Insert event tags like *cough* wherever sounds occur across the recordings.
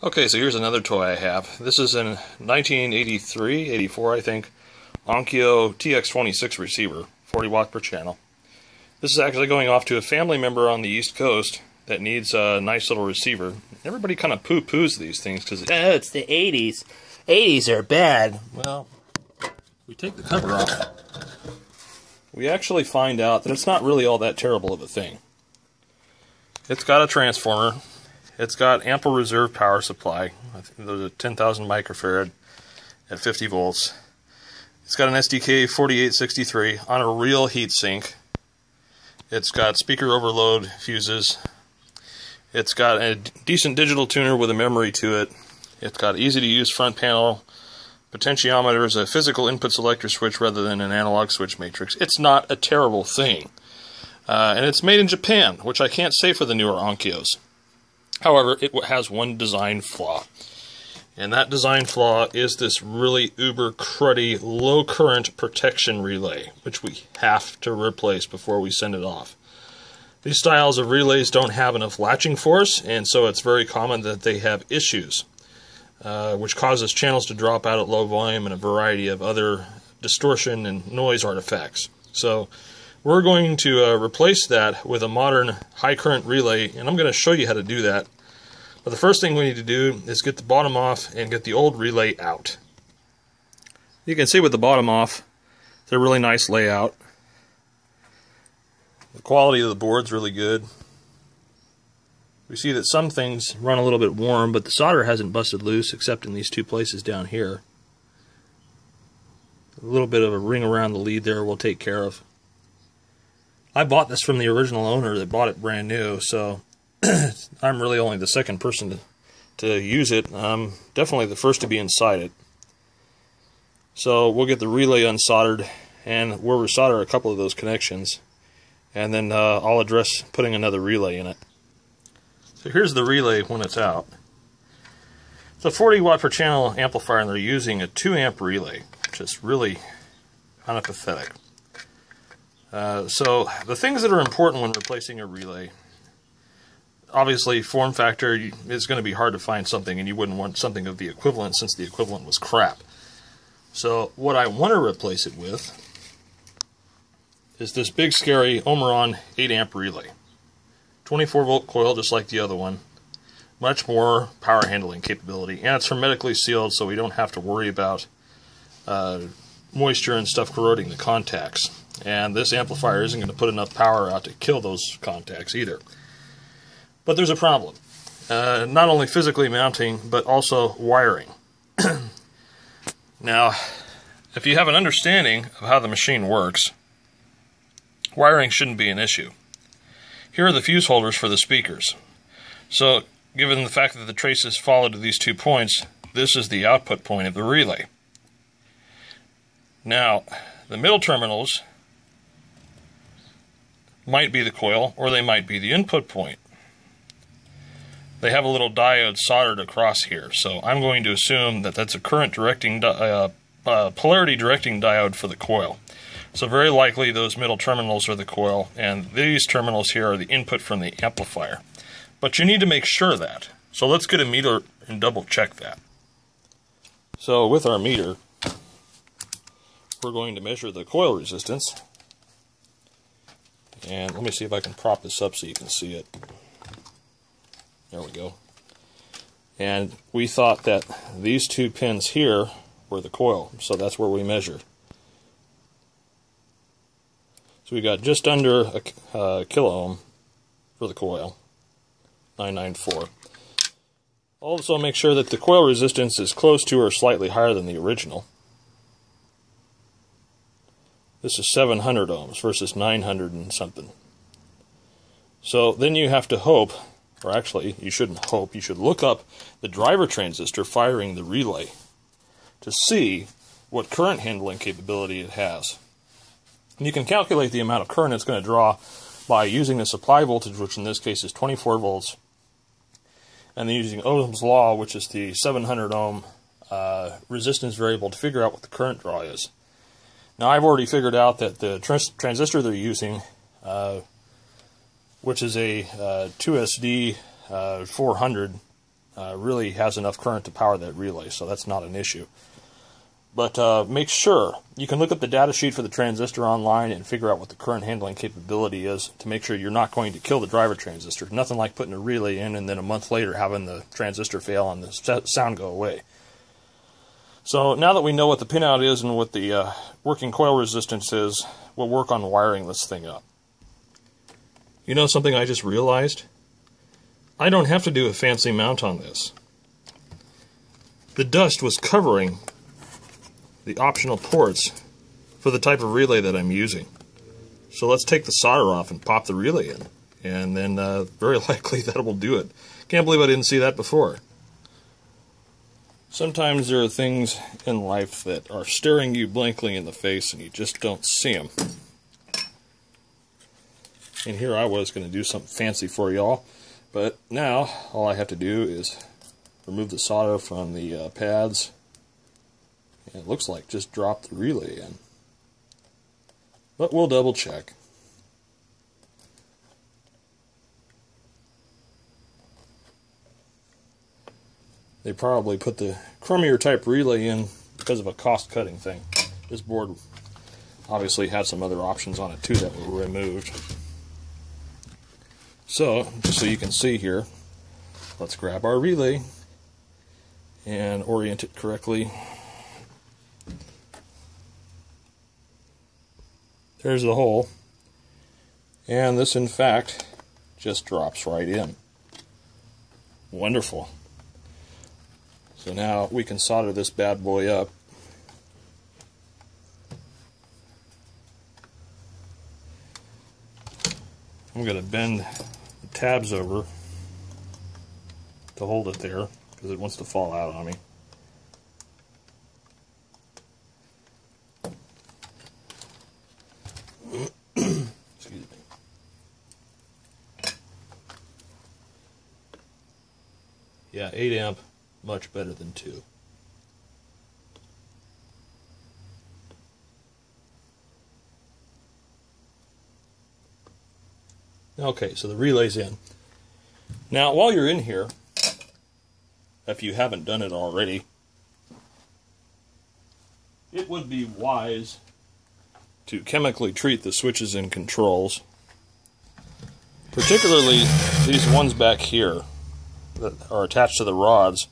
Okay, so here's another toy I have. This is an 1983, 84 I think, Onkyo TX26 receiver, 40 watt per channel. This is actually going off to a family member on the East Coast that needs a nice little receiver. Everybody kind of poo-poos these things because oh, it's the 80s. 80s are bad. Well, we take the cover off. We actually find out that it's not really all that terrible of a thing. It's got a transformer, it's got ample reserve power supply. I think there's a 10,000 microfarad at 50 volts. It's got an STK 4863 on a real heatsink. It's got speaker overload fuses. It's got a decent digital tuner with a memory to it. It's got easy to use front panel potentiometer is a physical input selector switch rather than an analog switch matrix. It's not a terrible thing. Uh, and it's made in Japan, which I can't say for the newer Onkyos. However, it has one design flaw. And that design flaw is this really uber cruddy low current protection relay, which we have to replace before we send it off. These styles of relays don't have enough latching force, and so it's very common that they have issues, uh, which causes channels to drop out at low volume and a variety of other distortion and noise artifacts. So we're going to uh, replace that with a modern high current relay, and I'm going to show you how to do that. But the first thing we need to do is get the bottom off and get the old relay out. You can see with the bottom off, it's a really nice layout. The quality of the board's really good. We see that some things run a little bit warm, but the solder hasn't busted loose except in these two places down here. A little bit of a ring around the lead there we'll take care of. I bought this from the original owner that bought it brand new, so *clears throat* I'm really only the second person to, to use it. I'm definitely the first to be inside it. So we'll get the relay unsoldered, and we'll resolder a couple of those connections, and then uh, I'll address putting another relay in it. So here's the relay when it's out. It's a 40 watt per channel amplifier, and they're using a 2 amp relay, which is really kind of pathetic. Uh, so the things that are important when replacing a relay, obviously form factor is going to be hard to find something and you wouldn't want something of the equivalent since the equivalent was crap. So what I want to replace it with is this big scary Omron 8 amp relay. 24 volt coil just like the other one. Much more power handling capability and it's hermetically sealed so we don't have to worry about uh, moisture and stuff corroding the contacts. And this amplifier isn't going to put enough power out to kill those contacts either. But there's a problem. Uh, not only physically mounting, but also wiring. *clears throat* now, if you have an understanding of how the machine works, wiring shouldn't be an issue. Here are the fuse holders for the speakers. So, given the fact that the traces follow to these two points, this is the output point of the relay. Now, the middle terminals might be the coil or they might be the input point. They have a little diode soldered across here, so I'm going to assume that that's a current directing uh, uh, polarity directing diode for the coil. So very likely those middle terminals are the coil, and these terminals here are the input from the amplifier. But you need to make sure that. So let's get a meter and double check that. So with our meter, we're going to measure the coil resistance. And let me see if I can prop this up so you can see it. There we go. And we thought that these two pins here were the coil, so that's where we measured. So we got just under a uh, kilo ohm for the coil, 994. Also make sure that the coil resistance is close to or slightly higher than the original. This is 700 ohms versus 900 and something. So then you have to hope, or actually, you shouldn't hope, you should look up the driver transistor firing the relay to see what current handling capability it has. And you can calculate the amount of current it's going to draw by using the supply voltage, which in this case is 24 volts, and then using Ohm's law, which is the 700 ohm uh, resistance variable to figure out what the current draw is. Now I've already figured out that the trans transistor they're using, uh, which is a uh, 2SD uh, 400 uh, really has enough current to power that relay, so that's not an issue. But uh, make sure you can look up the data sheet for the transistor online and figure out what the current handling capability is to make sure you're not going to kill the driver transistor. Nothing like putting a relay in and then a month later having the transistor fail and the sound go away. So now that we know what the pinout is and what the uh, working coil resistance is, we'll work on wiring this thing up. You know something I just realized? I don't have to do a fancy mount on this. The dust was covering the optional ports for the type of relay that I'm using. So let's take the solder off and pop the relay in. And then uh, very *laughs* likely that will do it. Can't believe I didn't see that before. Sometimes there are things in life that are staring you blankly in the face and you just don't see them. And here I was going to do something fancy for y'all. But now all I have to do is remove the solder from the uh, pads it looks like just drop the relay in. But we'll double check. They probably put the chromier type relay in because of a cost cutting thing. This board obviously had some other options on it too that were removed. So, just so you can see here, let's grab our relay and orient it correctly There's the hole. And this, in fact, just drops right in. Wonderful. So now we can solder this bad boy up. I'm going to bend the tabs over to hold it there because it wants to fall out on me. *clears throat* Yeah, 8 amp, much better than 2. Okay, so the relay's in. Now, while you're in here, if you haven't done it already, it would be wise to chemically treat the switches and controls, particularly these ones back here that are attached to the rods.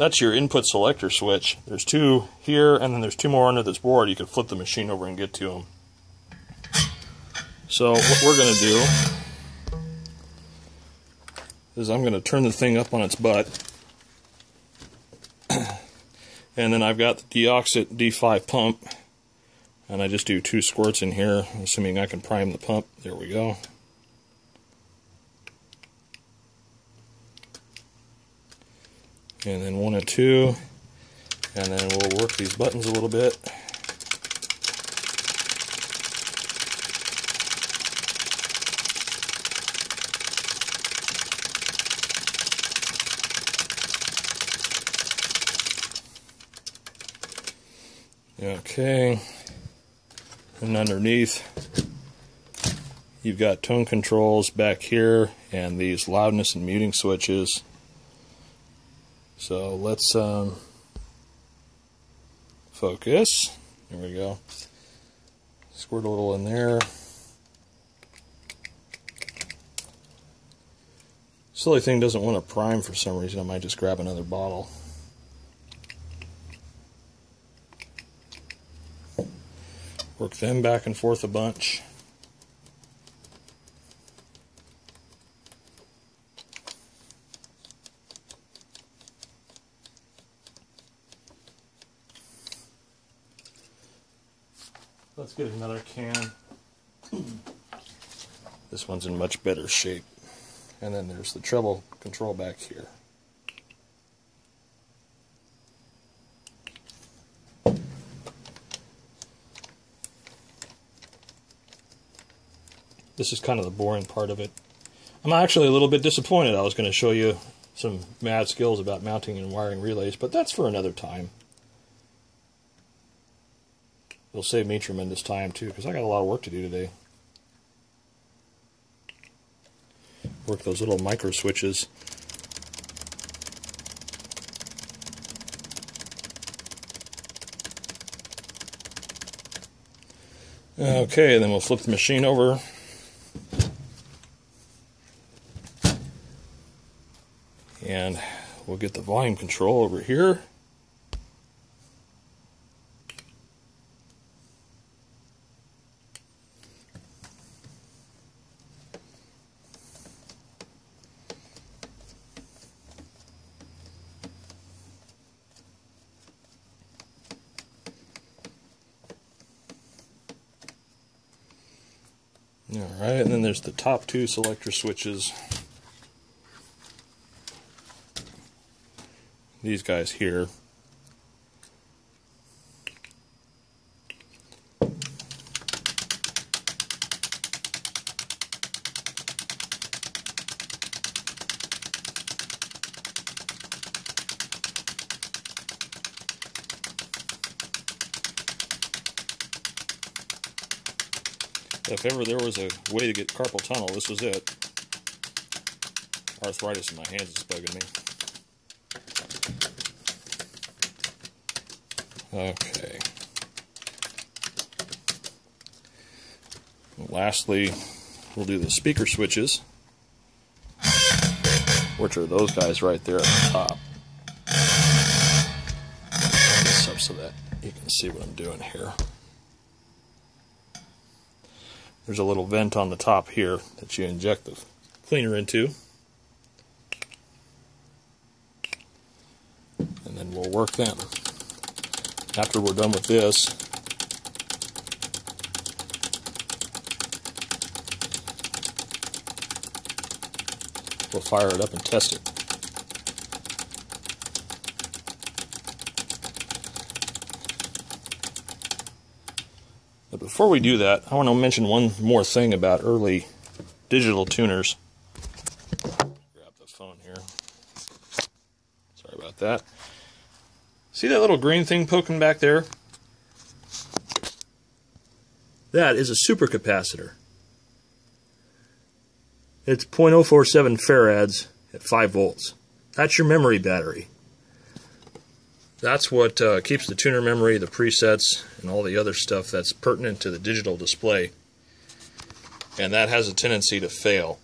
That's your input selector switch. There's two here, and then there's two more under this board. You can flip the machine over and get to them. So what we're going to do is I'm going to turn the thing up on its butt. *clears throat* and then I've got the Deoxit D5 pump. And I just do two squirts in here, assuming I can prime the pump. There we go. And then one and two. And then we'll work these buttons a little bit. Okay. And underneath you've got tone controls back here and these loudness and muting switches so let's um, focus. There we go. Squirt a little in there. Silly thing doesn't want to prime for some reason. I might just grab another bottle. Work them back and forth a bunch. Let's get another can. This one's in much better shape. And then there's the treble control back here. This is kind of the boring part of it. I'm actually a little bit disappointed. I was going to show you some mad skills about mounting and wiring relays, but that's for another time. It'll save me tremendous time too, because I got a lot of work to do today. work those little micro switches. Okay, then we'll flip the machine over. And we'll get the volume control over here. Alright, and then there's the top two selector switches. These guys here. If ever there was a way to get carpal tunnel, this was it. Arthritis in my hands is bugging me. Okay. Lastly, we'll do the speaker switches, which are those guys right there at the top. This up so that you can see what I'm doing here. There's a little vent on the top here that you inject the cleaner into. And then we'll work them. After we're done with this, we'll fire it up and test it. Before we do that, I want to mention one more thing about early digital tuners. Grab the phone here. Sorry about that. See that little green thing poking back there? That is a supercapacitor. It's 0.047 farads at 5 volts. That's your memory battery. That's what uh, keeps the tuner memory, the presets, and all the other stuff that's pertinent to the digital display. And that has a tendency to fail.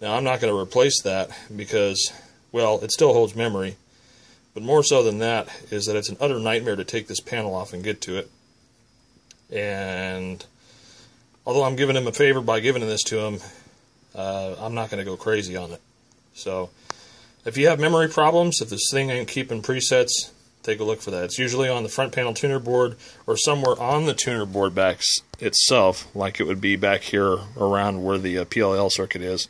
Now I'm not going to replace that because, well, it still holds memory. But more so than that is that it's an utter nightmare to take this panel off and get to it. And although I'm giving him a favor by giving this to him, uh, I'm not going to go crazy on it. So if you have memory problems, if this thing ain't keeping presets, take a look for that. It's usually on the front panel tuner board or somewhere on the tuner board back itself, like it would be back here around where the uh, PLL circuit is.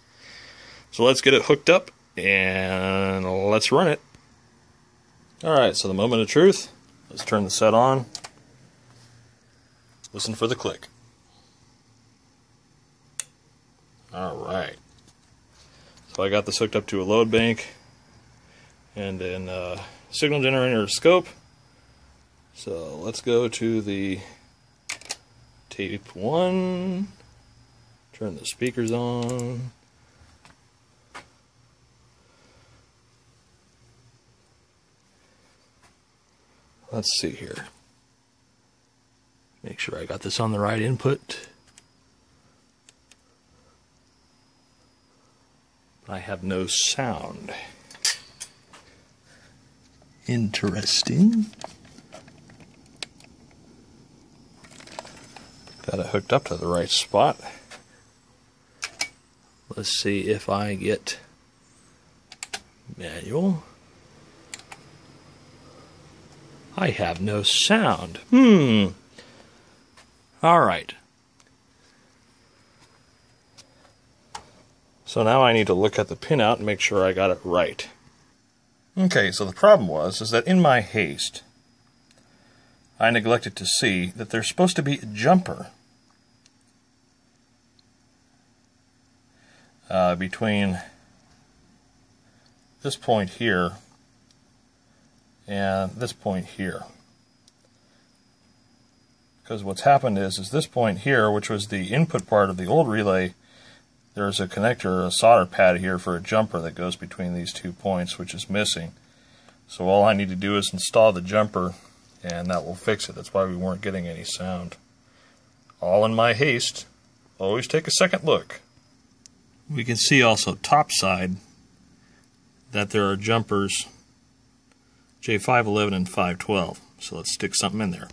So let's get it hooked up and let's run it. Alright, so the moment of truth. Let's turn the set on. Listen for the click. Alright. So I got this hooked up to a load bank and then uh, signal generator scope. So let's go to the tape one, turn the speakers on. Let's see here. Make sure I got this on the right input. I have no sound. Interesting. Got it hooked up to the right spot. Let's see if I get manual. I have no sound. Hmm. All right. So now I need to look at the pinout and make sure I got it right. Okay, so the problem was is that in my haste, I neglected to see that there's supposed to be a jumper uh, between this point here and this point here. Because what's happened is, is this point here, which was the input part of the old relay, there's a connector, a solder pad here for a jumper that goes between these two points, which is missing. So all I need to do is install the jumper and that will fix it. That's why we weren't getting any sound. All in my haste, always take a second look. We can see also top side that there are jumpers J511 and 512. So let's stick something in there.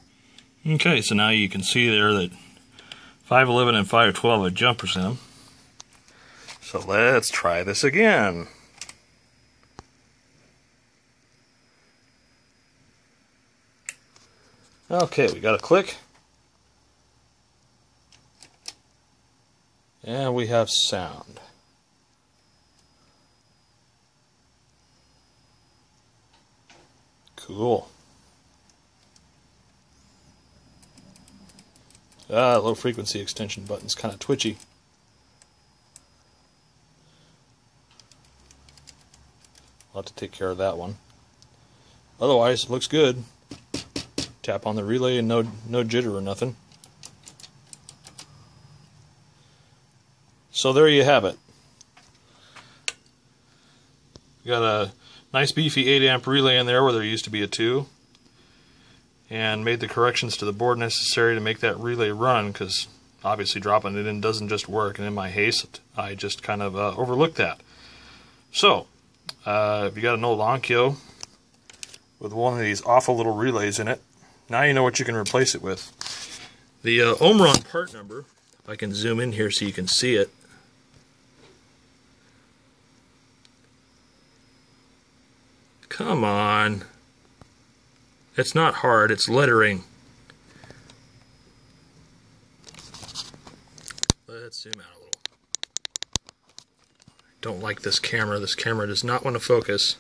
Okay, so now you can see there that 511 and 512 have jumpers in them. So let's try this again. Okay, we got a click. And we have sound. Cool. Ah, low frequency extension button's kind of twitchy. I'll have to take care of that one. Otherwise, looks good. Tap on the relay and no no jitter or nothing. So there you have it. got a nice beefy 8 amp relay in there where there used to be a 2 and made the corrections to the board necessary to make that relay run because obviously dropping it in doesn't just work and in my haste I just kind of uh, overlooked that. So uh, if you got an old Onkyo with one of these awful little relays in it now you know what you can replace it with. The uh, Omron part number, I can zoom in here so you can see it, Come on. It's not hard, it's lettering. Let's zoom out. Don't like this camera. This camera does not want to focus.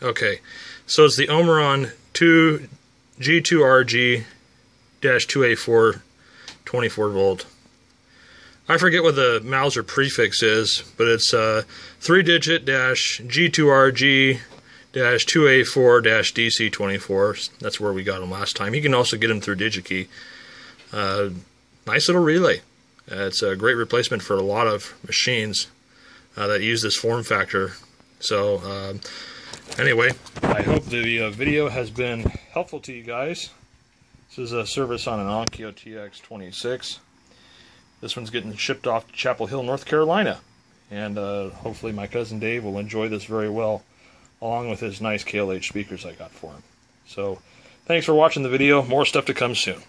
Okay, so it's the Omron 2 G2RG 2A4 24 volt. I forget what the Mouser prefix is, but it's uh, three digit dash G2RG dash 2A4 dash DC24. That's where we got them last time. You can also get them through DigiKey. Uh, nice little relay. Uh, it's a great replacement for a lot of machines uh, that use this form factor. So, um, anyway, I hope the uh, video has been helpful to you guys. This is a service on an Onkyo TX26. This one's getting shipped off to Chapel Hill, North Carolina. And uh, hopefully my cousin Dave will enjoy this very well, along with his nice KLH speakers I got for him. So, thanks for watching the video. More stuff to come soon.